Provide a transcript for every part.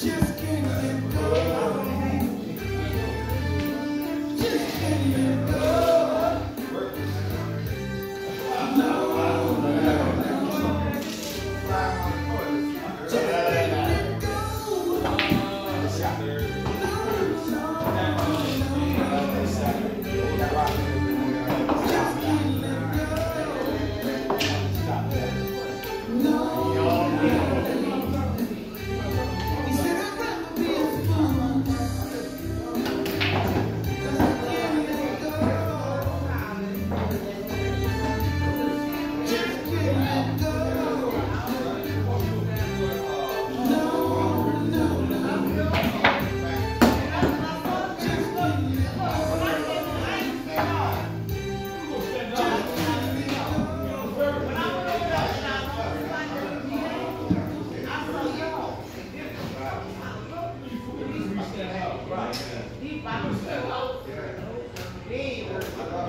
Just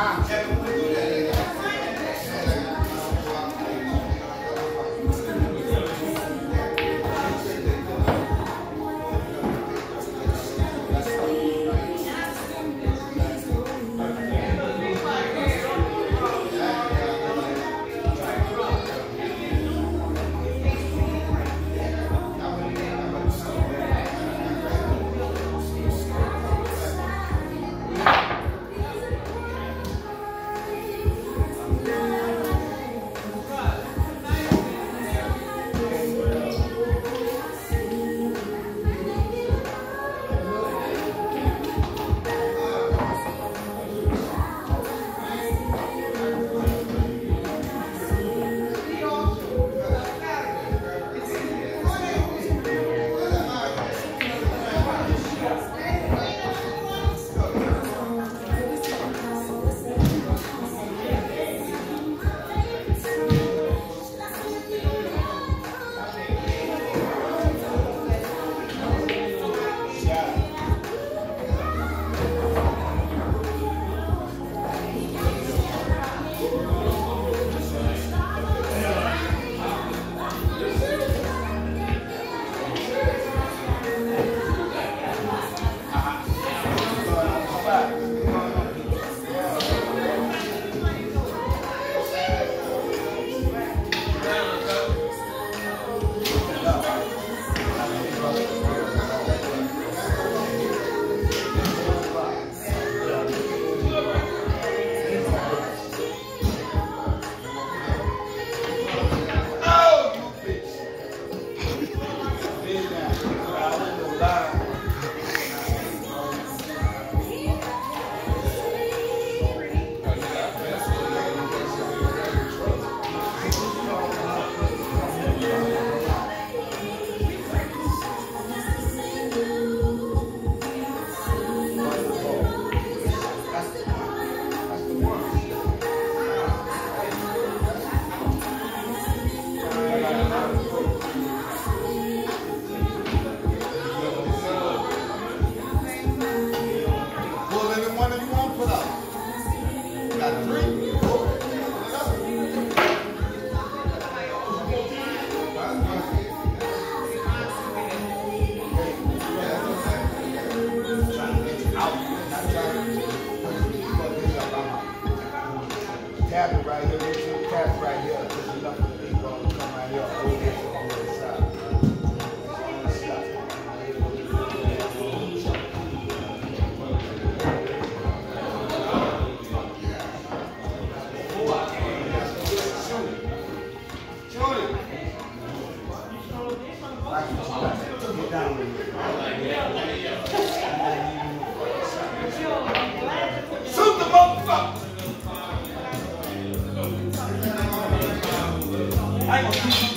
ah, ah. Right.